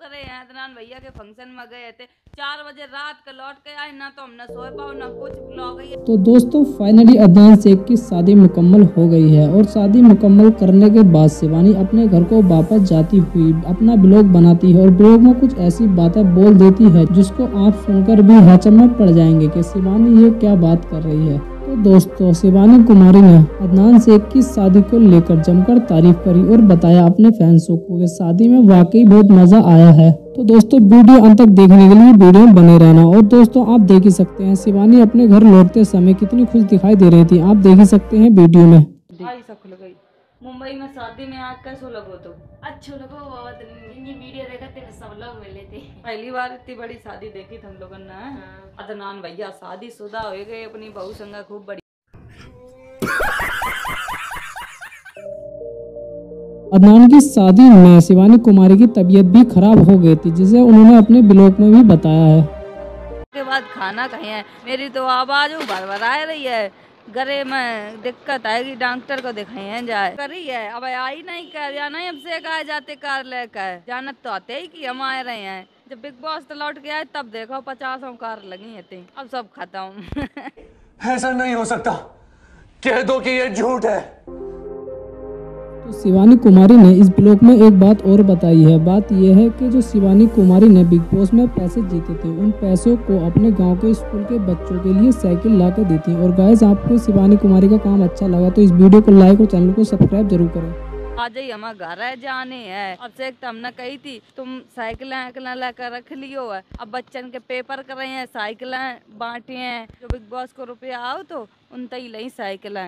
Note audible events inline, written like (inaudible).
करे हैं अदनान भैया के फ़ंक्शन में गए थे। चार बजे रात के लौट के आए, ना तो हम न सोए पाओ, ना कुछ तो दोस्तों फाइनली अदनान शेख की शादी मुकम्मल हो गई है और शादी मुकम्मल करने के बाद शिवानी अपने घर को वापस जाती हुई अपना ब्लॉग बनाती है और ब्लॉग में कुछ ऐसी बातें बोल देती है जिसको आप सुनकर भी हैचम में पड़ जाएँगे कि शिवानी ये क्या बात कर रही है। तो दोस्तों, शिवानी कुमारी ने अदनान शेख की शादी को लेकर जमकर तारीफ़ करी और बताया अपने फैंसों को कि शादी में वाकई बहुत मज़ा आया है। तो दोस्तों, वीडियो अंत तक देखने के लिए वीडियो में बने रहना और दोस्तों, आप देख ही सकते हैं, शिवानी अपने घर लौटते समय कितनी खुश दिखाई दे रही थी। आप देख ही सकते हैं वीडियो में। मुंबई में शादी में आग कैसो लगो तो। अच्छो लगो बहुत ये वीडियो देखा तेरे सब लोग मिले थे पहली बार इतनी बड़ी शादी देखी थी हम लोगों ने हाँ। अदनान भैया शादी शुदा हो गए अपनी बहू संगा खूब बड़ी अदनान की शादी में शिवानी कुमारी की तबीयत भी खराब हो गई थी जिसे उन्होंने अपने ब्लॉग में भी बताया है। के बाद खाना कहीं है मेरी तो आवाज़ भर आ रही है। गले में दिक्कत आएगी डॉक्टर को दिखाई जाए। करी है, अब आई नहीं कर नहीं, अब से कहा जाते कार लेकर। जानत तो आते ही की हम आ रहे हैं। जब बिग बॉस तो लौट के आए, तब देखो पचास कार लगी है अब सब खत्म। (laughs) ऐसा नहीं हो सकता। कह दो कि ये झूठ है। तो शिवानी कुमारी ने इस ब्लॉग में एक बात और बताई है। बात यह है कि जो शिवानी कुमारी ने बिग बॉस में पैसे जीते थे, उन पैसों को अपने गाँव के स्कूल के बच्चों के लिए साइकिल ला कर दी थी। और गाइस, आपको शिवानी कुमारी का काम अच्छा लगा तो इस वीडियो को लाइक और चैनल को सब्सक्राइब ज़रूर करें। आज ही हमारे घर है, जाने है। अब से तो हमने कही थी, तुम साइकिल लेकर रख लियो है। अब बच्चन के पेपर कर रहे हैं, साइकिल बांटे हैं। जो बिग बॉस को रुपया आओ तो उन तई लई साइकिल।